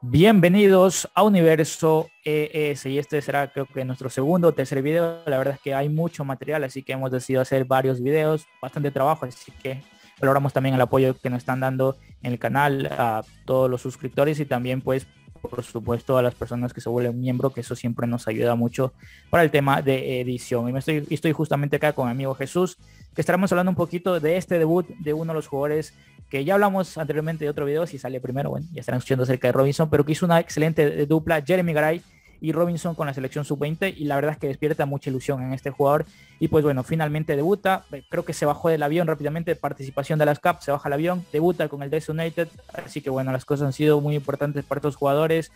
Bienvenidos a Universo ES y este será creo que nuestro segundo o tercer video. La verdad es que hay mucho material, así que hemos decidido hacer varios videos, bastante trabajo, así que valoramos también el apoyo que nos están dando en el canal a todos los suscriptores y también pues por supuesto a las personas que se vuelven miembro, que eso siempre nos ayuda mucho para el tema de edición. Y me estoy, estoy justamente acá con mi amigo Jesús, que estaremos hablando un poquito de este debut de uno de los jugadores que ya hablamos anteriormente de otro video, si sale primero, bueno, ya estarán escuchando acerca de Robinson, pero que hizo una excelente dupla, Jeremy Garay y Robinson con la selección sub-20 y la verdad es que despierta mucha ilusión en este jugador. Y pues bueno, finalmente debuta, creo que se bajó del avión rápidamente, participación de las CAP, se baja el avión, debuta con el DC United, así que bueno, las cosas han sido muy importantes para estos jugadores,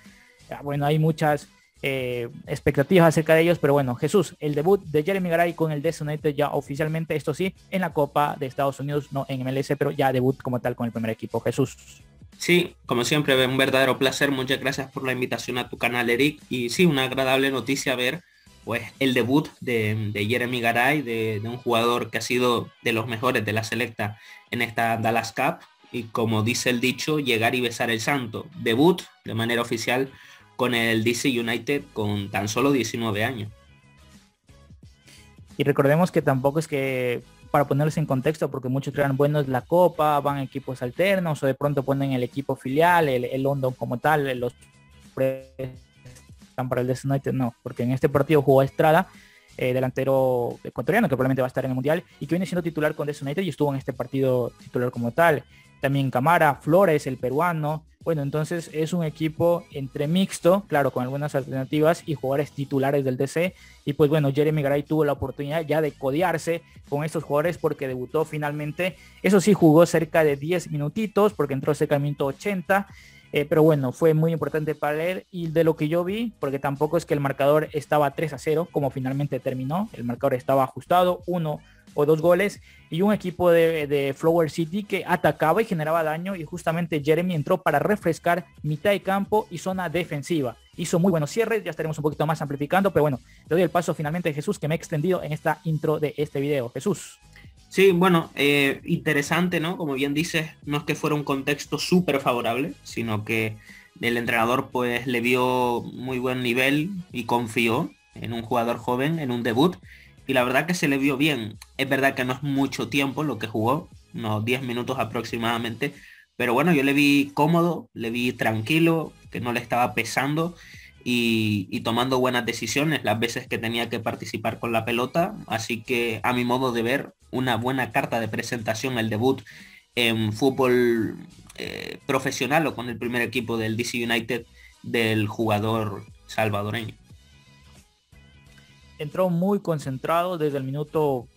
ah, bueno, hay muchas eh, expectativas acerca de ellos, pero bueno, Jesús, el debut de Jeremy Garay con el DC United ya oficialmente, esto sí, en la Copa de Estados Unidos, no en MLS, pero ya debut como tal con el primer equipo. Jesús. Sí, como siempre, un verdadero placer. Muchas gracias por la invitación a tu canal, Eric. Y sí, una agradable noticia ver pues el debut de, Jeremy Garay, de, un jugador que ha sido de los mejores de la selecta en esta Dallas Cup. Y como dice el dicho, llegar y besar el santo. Debut de manera oficial con el DC United con tan solo 19 años. Y recordemos que tampoco es que para ponerlos en contexto, porque muchos crean, bueno, es la Copa, van equipos alternos, o de pronto ponen el equipo filial, el, London como tal, los están para el DC United, no, porque en este partido jugó Estrada, eh, delantero ecuatoriano, que probablemente va a estar en el Mundial, y que viene siendo titular con DC United y estuvo en este partido titular como tal. También Camara, Flores, el peruano, bueno, entonces es un equipo entre mixto, claro, con algunas alternativas y jugadores titulares del DC. Y pues bueno, Jeremy Garay tuvo la oportunidad ya de codearse con estos jugadores porque debutó finalmente. Eso sí, jugó cerca de 10 minutitos porque entró cerca del minuto 80. Eh, pero bueno, fue muy importante para él y de lo que yo vi, porque tampoco es que el marcador estaba 3 a 0, como finalmente terminó, el marcador estaba ajustado, uno o dos goles, y un equipo de, Flower City que atacaba y generaba daño, y justamente Jeremy entró para refrescar mitad de campo y zona defensiva. Hizo muy buenos cierres, ya estaremos un poquito más amplificando, pero bueno, le doy el paso finalmente a Jesús que me he extendido en esta intro de este video. Jesús. Sí, bueno, eh, interesante, ¿no? Como bien dices, no es que fuera un contexto súper favorable, sino que el entrenador pues le vio muy buen nivel y confió en un jugador joven, en un debut, y la verdad que se le vio bien. Es verdad que no es mucho tiempo lo que jugó, unos 10 minutos aproximadamente, pero bueno, yo le vi cómodo, le vi tranquilo, que no le estaba pesando y, tomando buenas decisiones las veces que tenía que participar con la pelota. Así que a mi modo de ver, una buena carta de presentación el debut en fútbol eh, profesional o con el primer equipo del DC United del jugador salvadoreño. Entró muy concentrado desde el minuto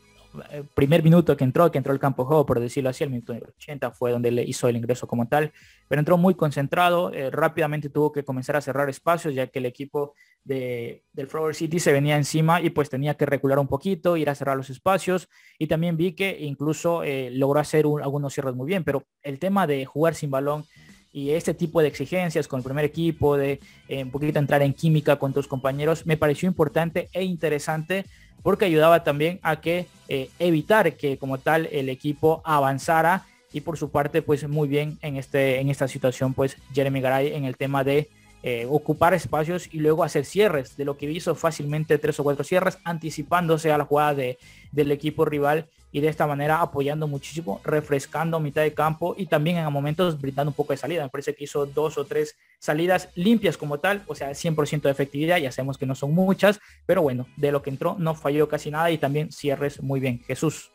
eh, primer minuto que entró, que entró el campo juego, por decirlo así, el minuto 80 fue donde le hizo el ingreso como tal, pero entró muy concentrado, eh, rápidamente tuvo que comenzar a cerrar espacios, ya que el equipo de, del Flower City se venía encima y pues tenía que recular un poquito, ir a cerrar los espacios, y también vi que incluso eh, logró hacer algunos cierres muy bien, pero el tema de jugar sin balón y este tipo de exigencias con el primer equipo, de un poquito entrar en química con tus compañeros, me pareció importante e interesante porque ayudaba también a que eh, evitar que como tal el equipo avanzara y por su parte pues muy bien en, este, en esta situación pues Jeremy Garay en el tema de eh, ocupar espacios y luego hacer cierres, de lo que hizo fácilmente tres o cuatro cierres, anticipándose a la jugada de, del equipo rival y de esta manera apoyando muchísimo, refrescando mitad de campo y también en momentos brindando un poco de salida. Me parece que hizo dos o tres salidas limpias como tal, o sea, 100% de efectividad, ya sabemos que no son muchas, pero bueno, de lo que entró no falló casi nada y también cierres muy bien. Jesús.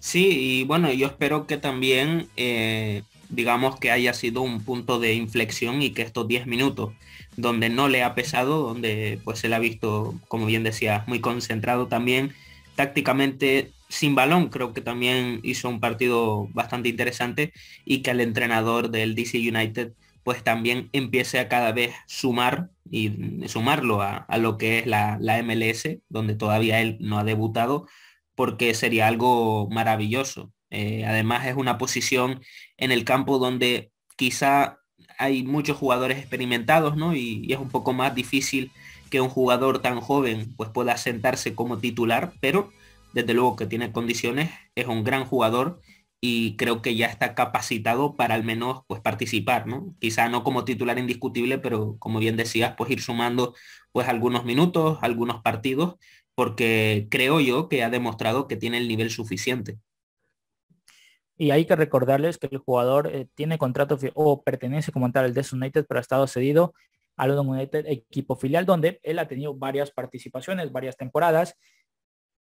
Sí, y bueno, yo espero que también, eh, digamos que haya sido un punto de inflexión y que estos 10 minutos donde no le ha pesado, donde pues se le ha visto, como bien decía, muy concentrado también, tácticamente sin balón creo que también hizo un partido bastante interesante y que el entrenador del DC United pues también empiece a cada vez sumar y sumarlo a, lo que es la, MLS, donde todavía él no ha debutado, porque sería algo maravilloso. Eh, además es una posición en el campo donde quizá hay muchos jugadores experimentados, ¿no? Y, es un poco más difícil que un jugador tan joven pues pueda sentarse como titular, pero desde luego que tiene condiciones, es un gran jugador y creo que ya está capacitado para al menos pues participar, ¿no? Quizá no como titular indiscutible, pero como bien decías, pues ir sumando pues algunos minutos, algunos partidos, porque creo yo que ha demostrado que tiene el nivel suficiente. Y hay que recordarles que el jugador eh, tiene contrato o pertenece como tal al Des United, pero ha estado cedido al United, equipo filial, donde él ha tenido varias participaciones, varias temporadas,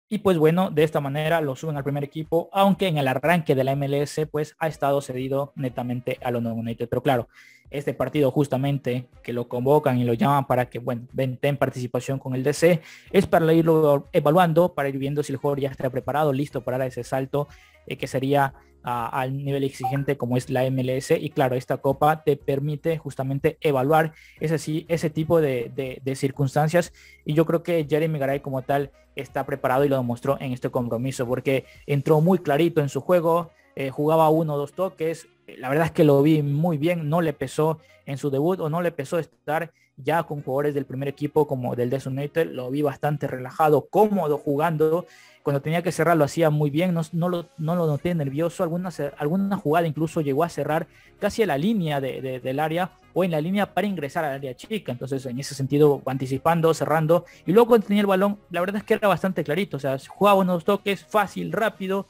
y pues bueno, de esta manera lo suben al primer equipo, aunque en el arranque de la MLS pues ha estado cedido netamente a London United. Pero claro, este partido justamente que lo convocan y lo llaman para que, bueno, en participación con el DC, es para irlo evaluando, para ir viendo si el jugador ya está preparado, listo para ese salto, eh, que sería al nivel exigente como es la MLS y claro, esta copa te permite justamente evaluar ese, ese tipo de, circunstancias. Y yo creo que Jeremy Garay como tal está preparado y lo demostró en este compromiso porque entró muy clarito en su juego, eh, jugaba uno o dos toques, la verdad es que lo vi muy bien, no le pesó en su debut o no le pesó estar ya con jugadores del primer equipo como del Des United, lo vi bastante relajado, cómodo jugando cuando tenía que cerrar lo hacía muy bien, no, no, lo, no lo noté nervioso, alguna, alguna jugada incluso llegó a cerrar casi a la línea del área o en la línea para ingresar al área chica, entonces en ese sentido anticipando, cerrando, y luego cuando tenía el balón, la verdad es que era bastante clarito, o sea, jugaba unos toques, fácil, rápido,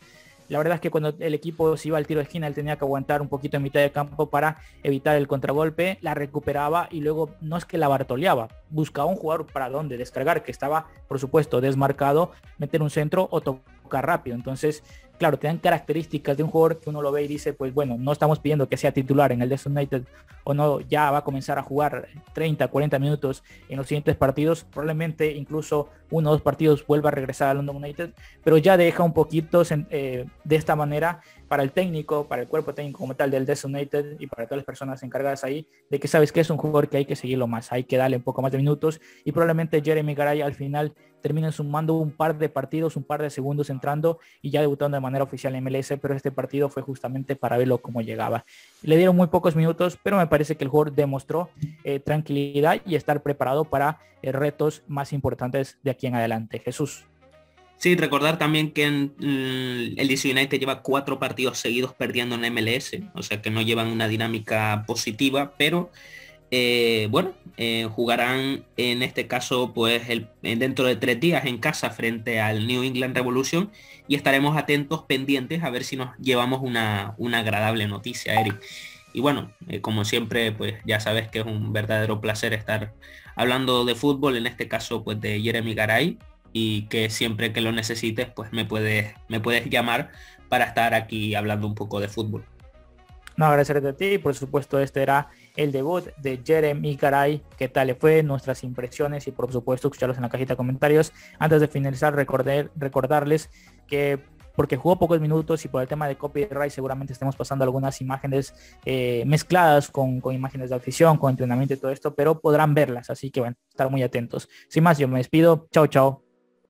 la verdad es que cuando el equipo se iba al tiro de esquina, él tenía que aguantar un poquito en mitad de campo para evitar el contragolpe, la recuperaba y luego no es que la bartoleaba, buscaba un jugador para donde descargar, que estaba, por supuesto, desmarcado, meter un centro o tocar rápido. Entonces, claro, te dan características de un jugador que uno lo ve y dice, pues bueno, no estamos pidiendo que sea titular en el Des United o no, ya va a comenzar a jugar 30, 40 minutos en los siguientes partidos, probablemente incluso uno o dos partidos vuelva a regresar al London United, pero ya deja un poquito eh, de esta manera para el técnico, para el cuerpo técnico como tal del Des United y para todas las personas encargadas ahí, de que sabes que es un jugador que hay que seguirlo más, hay que darle un poco más de minutos y probablemente Jeremy Garay al final termine sumando un par de partidos, un par de segundos entrando y ya debutando de manera oficial en MLS, pero este partido fue justamente para verlo cómo llegaba. Le dieron muy pocos minutos, pero me parece que el jugador demostró eh, tranquilidad y estar preparado para eh, retos más importantes de aquí en adelante. Jesús. Sí, recordar también que mm, el DC United lleva cuatro partidos seguidos perdiendo en MLS, o sea que no llevan una dinámica positiva, pero eh, bueno, eh, jugarán en este caso pues el, dentro de tres días en casa frente al New England Revolution y estaremos atentos, pendientes a ver si nos llevamos una, una agradable noticia, Eric. Y bueno, eh, como siempre, pues ya sabes que es un verdadero placer estar hablando de fútbol, en este caso pues de Jeremy Garay, y que siempre que lo necesites, pues me puedes, me puedes llamar para estar aquí hablando un poco de fútbol. No, agradecerte a ti, por supuesto este era el debut de Jeremy Garay, qué tal le fue, nuestras impresiones y por supuesto escucharlos en la cajita de comentarios. Antes de finalizar, recordar, recordarles que porque jugó pocos minutos y por el tema de copyright seguramente estemos pasando algunas imágenes eh, mezcladas con, con, imágenes de afición, con entrenamiento y todo esto, pero podrán verlas, así que bueno, estar muy atentos. Sin más, yo me despido. Chao, chao.